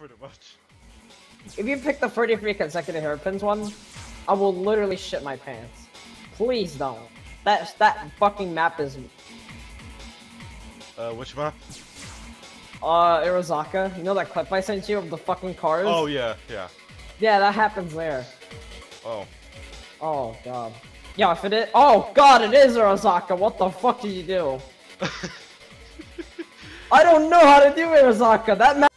pretty much. If you pick the 33 consecutive hairpins one, I will literally shit my pants. Please don't. That that fucking map is Uh, which map? uh Irizaka. You know that clip I sent you of the fucking cars? Oh yeah, yeah. Yeah, that happens there. Oh. Oh god. Yeah, if it is- Oh god, it is Irizaka. What the fuck did you do? I don't know how to do Irizaka. That map.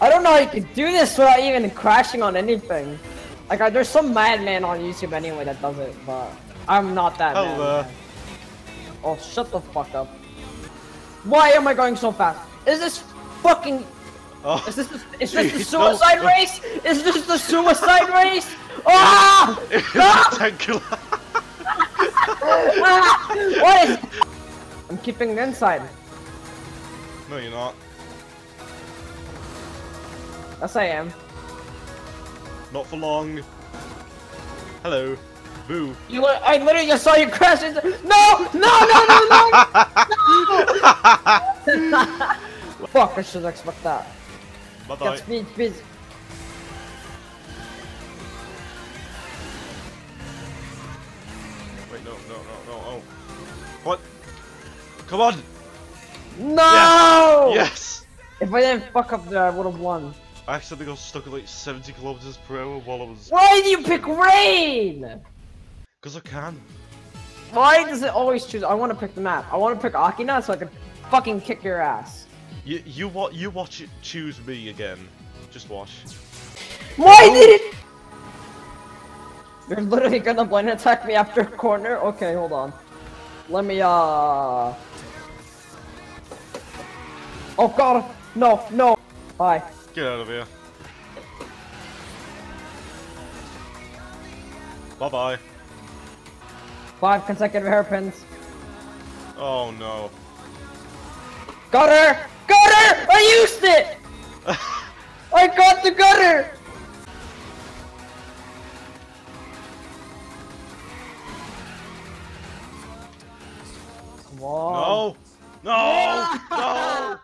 I don't know how you can do this without even crashing on anything. Like, uh, there's some madman on YouTube anyway that does it, but I'm not that Hello. madman. Oh, shut the fuck up. Why am I going so fast? Is this fucking... Oh. Is this the, is this the Jeez, no. suicide race? Is this the suicide race? Rectangular. Ah! What is... I'm keeping the inside. No, you're not. Yes, I am. Not for long. Hello. Boo. You, li- I literally just saw you crash into- No! No, no, no, no! Fuck, I should expect that. Bye Get bye. speed, speed. Wait, no, no, no, no. Oh. What? Come on. No! Yes. If I didn't fuck up there, I would have won. I accidentally got stuck at like 70 kilometers per hour while I was. Why do you pick rain? Because I can. Why does it always choose? I want to pick the map. I want to pick Akina so I can fucking kick your ass. You you what you watch it choose me again. Just watch. Why did it? You're literally gonna blind attack me after a corner? Okay, hold on. Let me, uh... Oh god! No, no! Bye. Get out of here. Bye bye. Five consecutive hairpins. Oh no. Got her! Got her! I used it! I got the gutter! Come on. No! No! No!